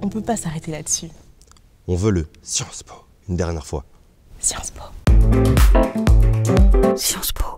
On peut pas s'arrêter là-dessus. On veut le Sciences Po, une dernière fois. Sciences Po. Sciences Po.